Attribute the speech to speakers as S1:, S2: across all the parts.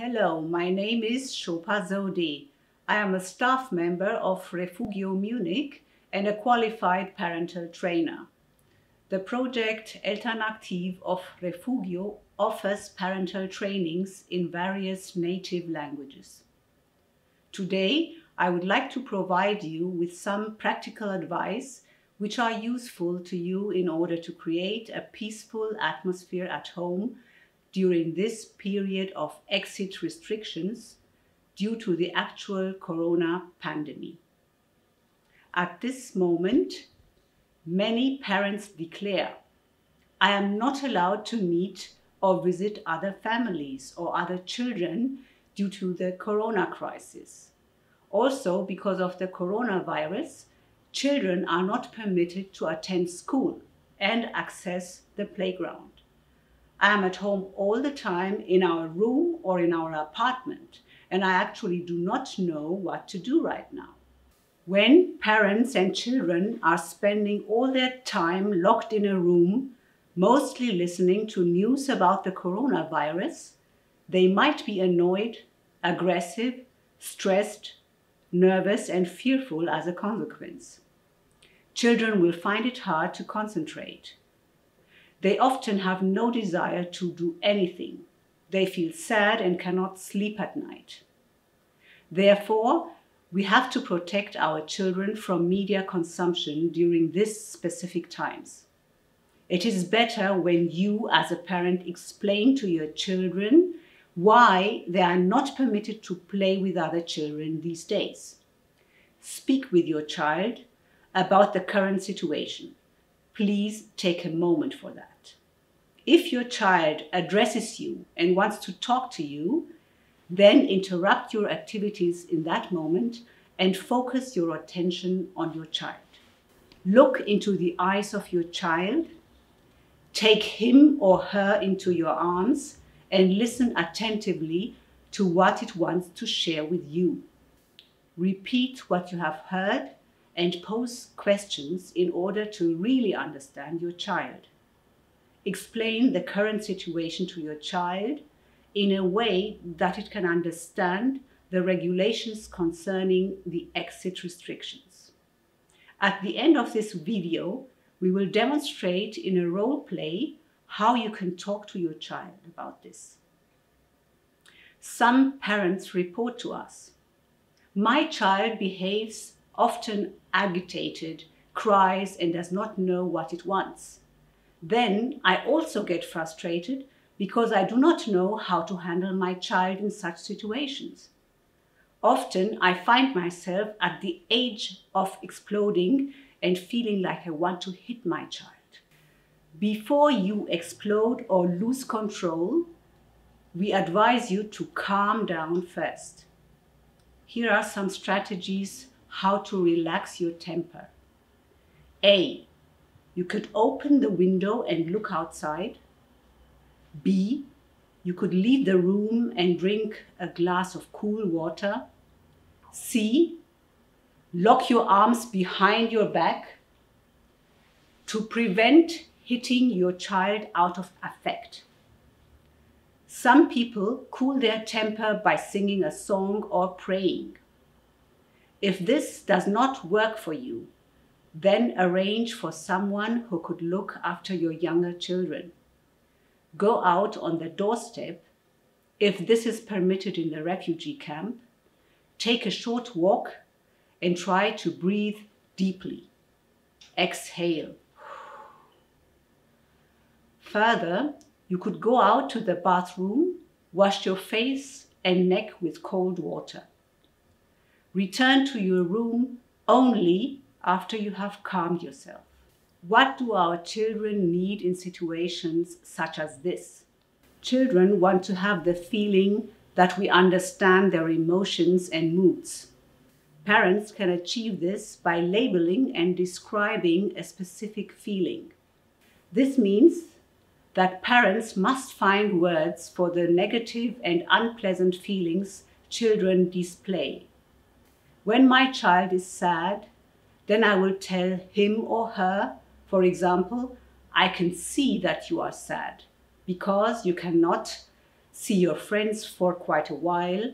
S1: Hello, my name is Shopa Zode. I am a staff member of Refugio Munich and a qualified parental trainer. The project Elternaktiv of Refugio offers parental trainings in various native languages. Today, I would like to provide you with some practical advice which are useful to you in order to create a peaceful atmosphere at home during this period of exit restrictions due to the actual corona pandemic. At this moment, many parents declare, I am not allowed to meet or visit other families or other children due to the corona crisis. Also, because of the coronavirus, children are not permitted to attend school and access the playground. I am at home all the time in our room or in our apartment, and I actually do not know what to do right now. When parents and children are spending all their time locked in a room, mostly listening to news about the coronavirus, they might be annoyed, aggressive, stressed, nervous, and fearful as a consequence. Children will find it hard to concentrate. They often have no desire to do anything. They feel sad and cannot sleep at night. Therefore, we have to protect our children from media consumption during these specific times. It is better when you, as a parent, explain to your children why they are not permitted to play with other children these days. Speak with your child about the current situation. Please take a moment for that. If your child addresses you and wants to talk to you, then interrupt your activities in that moment and focus your attention on your child. Look into the eyes of your child, take him or her into your arms, and listen attentively to what it wants to share with you. Repeat what you have heard and pose questions in order to really understand your child. Explain the current situation to your child in a way that it can understand the regulations concerning the exit restrictions. At the end of this video, we will demonstrate in a role play how you can talk to your child about this. Some parents report to us, my child behaves often agitated, cries, and does not know what it wants. Then I also get frustrated because I do not know how to handle my child in such situations. Often I find myself at the age of exploding and feeling like I want to hit my child. Before you explode or lose control, we advise you to calm down first. Here are some strategies how to relax your temper. A. You could open the window and look outside. B. You could leave the room and drink a glass of cool water. C. Lock your arms behind your back to prevent hitting your child out of affect. Some people cool their temper by singing a song or praying. If this does not work for you, then arrange for someone who could look after your younger children. Go out on the doorstep, if this is permitted in the refugee camp, take a short walk and try to breathe deeply. Exhale. Further, you could go out to the bathroom, wash your face and neck with cold water. Return to your room only after you have calmed yourself. What do our children need in situations such as this? Children want to have the feeling that we understand their emotions and moods. Parents can achieve this by labeling and describing a specific feeling. This means that parents must find words for the negative and unpleasant feelings children display. When my child is sad, then I will tell him or her, for example, I can see that you are sad because you cannot see your friends for quite a while.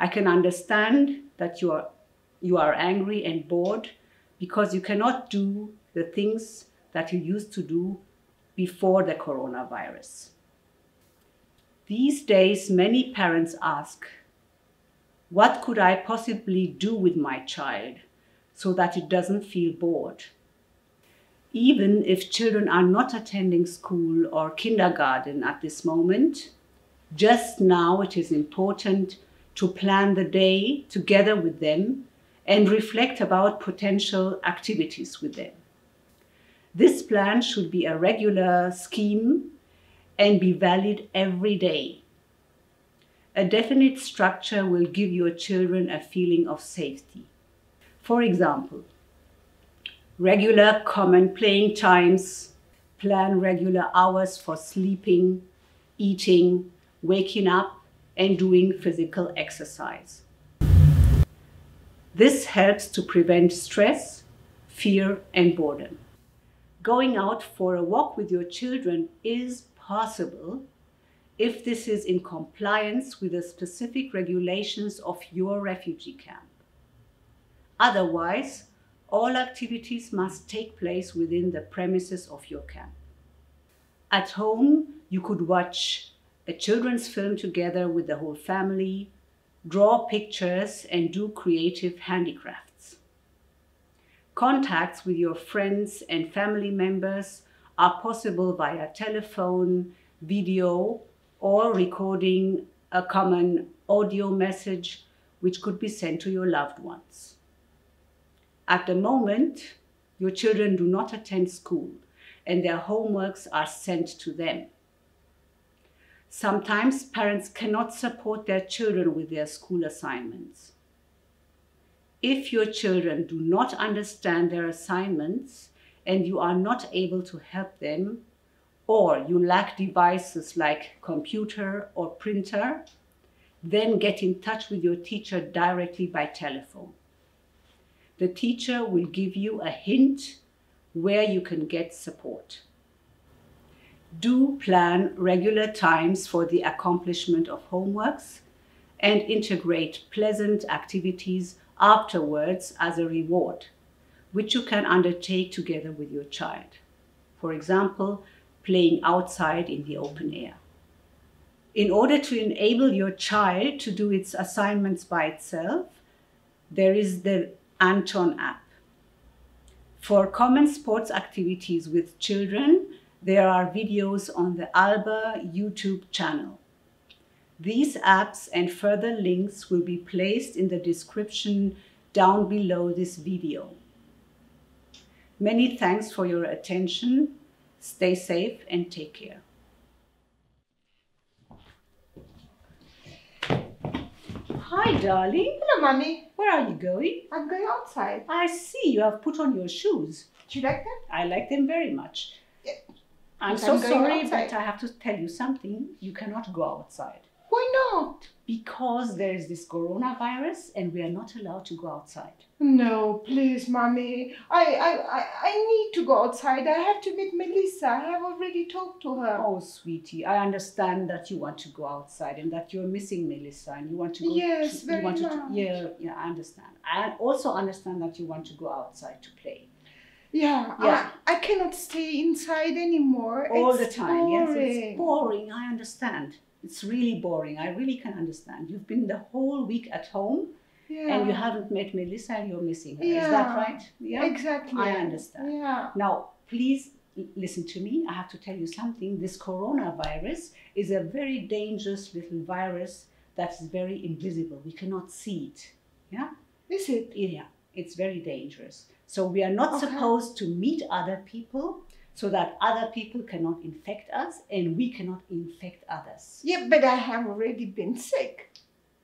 S1: I can understand that you are, you are angry and bored because you cannot do the things that you used to do before the coronavirus. These days, many parents ask, What could I possibly do with my child so that it doesn't feel bored? Even if children are not attending school or kindergarten at this moment, just now it is important to plan the day together with them and reflect about potential activities with them. This plan should be a regular scheme and be valid every day. A definite structure will give your children a feeling of safety. For example, regular common playing times, plan regular hours for sleeping, eating, waking up, and doing physical exercise. This helps to prevent stress, fear, and boredom. Going out for a walk with your children is possible if this is in compliance with the specific regulations of your refugee camp. Otherwise, all activities must take place within the premises of your camp. At home, you could watch a children's film together with the whole family, draw pictures, and do creative handicrafts. Contacts with your friends and family members are possible via telephone, video, or recording a common audio message which could be sent to your loved ones. At the moment, your children do not attend school and their homeworks are sent to them. Sometimes parents cannot support their children with their school assignments. If your children do not understand their assignments and you are not able to help them, or you lack devices like computer or printer, then get in touch with your teacher directly by telephone. The teacher will give you a hint where you can get support do plan regular times for the accomplishment of homeworks and integrate pleasant activities afterwards as a reward, which you can undertake together with your child. For example, playing outside in the open air. In order to enable your child to do its assignments by itself, there is the Anton app. For common sports activities with children, there are videos on the Alba YouTube channel. These apps and further links will be placed in the description down below this video. Many thanks for your attention. Stay safe and take care. Hi, darling.
S2: Hello, Mommy.
S1: Where are you going?
S2: I'm going outside.
S1: I see you have put on your shoes.
S2: Do you like them?
S1: I like them very much.
S2: Yeah.
S1: I'm
S2: But
S1: so
S2: I'm
S1: sorry,
S2: outside.
S1: but I have to tell you something. You cannot go outside
S2: Why not?
S1: because there is this coronavirus and we are not allowed to go outside.
S2: No, please, Mommy. I, I, I, I need to go outside. I have to meet Melissa. I have already talked to her.
S1: Oh, sweetie, I understand that you want to go outside and that you're missing Melissa and you want to go.
S2: Yes,
S1: to,
S2: very
S1: you want to,
S2: much.
S1: yeah, yeah, I understand. I also understand that you want to go outside to play
S2: Yeah,
S1: Yeah.
S2: I, I cannot stay inside anymore.
S1: all
S2: It's
S1: the time. Yes, it's
S2: boring.
S1: boring. I understand. It's really boring. I really can understand. You've been the whole week at home
S2: Yeah.
S1: and you haven't met Melissa and you're missing her. Is that right? Yeah.
S2: Exactly.
S1: I understand.
S2: Yeah.
S1: Now, please listen to me. I have to tell you something. This coronavirus is a very dangerous little virus that's very invisible. We cannot see it. Yeah?
S2: Is it?
S1: Yeah, it's very dangerous. So we are not
S2: Okay.
S1: supposed to meet other people so that other people cannot infect us and we cannot infect others.
S2: Yeah, but I have already been sick.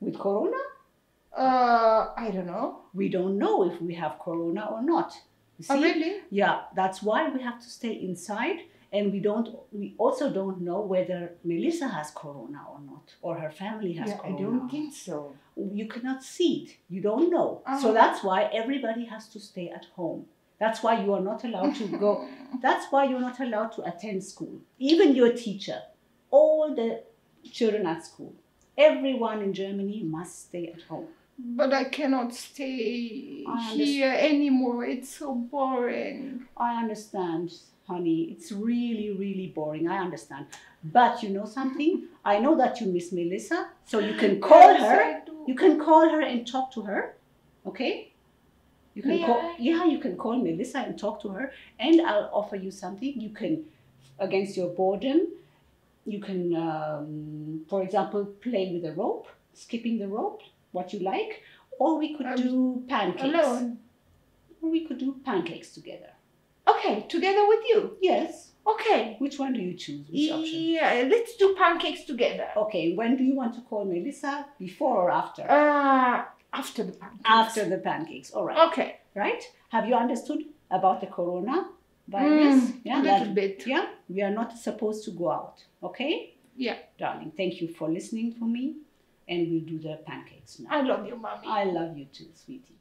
S1: With corona,
S2: Uh, I don't know.
S1: we don't know if we have corona or not.
S2: Oh, really?
S1: Yeah, that's why we have to stay inside, and we don't. We also don't know whether Melissa has corona or not, or her family has
S2: Yeah, I don't think so.
S1: You cannot see it. You don't know. So
S2: Uh-huh.
S1: that's why everybody has to stay at home. That's why you are not allowed to go. That's why you're not allowed to attend school. Even your teacher, all the children at school. Everyone in Germany must stay at home.
S2: But I cannot stay
S1: I
S2: here anymore. It's so boring.
S1: I understand, honey. It's really, really boring. I understand. But you know something? I know that you miss Melissa, so you can call
S2: Yes,
S1: her.
S2: I do.
S1: You can call her and talk to her. Okay? You can
S2: May
S1: call
S2: I?
S1: yeah, you can call Melissa and talk to her and I'll offer you something. You can against your boredom, you can um, for example play with the rope, skipping the rope, what you like, or we could
S2: Um,
S1: do pancakes.
S2: Alone.
S1: Or we could do pancakes together.
S2: Okay, together with you.
S1: Yes.
S2: Okay.
S1: Which one do you choose? Which option?
S2: Yeah, let's do pancakes together.
S1: Okay, when do you want to call Melissa? Before or after?
S2: Uh, after the pancakes.
S1: after the pancakes. All right.
S2: Okay.
S1: Right? Have you understood about the corona virus?
S2: Mm,
S1: yeah,
S2: a little
S1: that-
S2: bit.
S1: Yeah, we are not supposed to go out. Okay?
S2: Yeah.
S1: Darling, thank you for listening for me. And we'll do the pancakes now.
S2: I love you, mommy.
S1: I love you too, sweetie.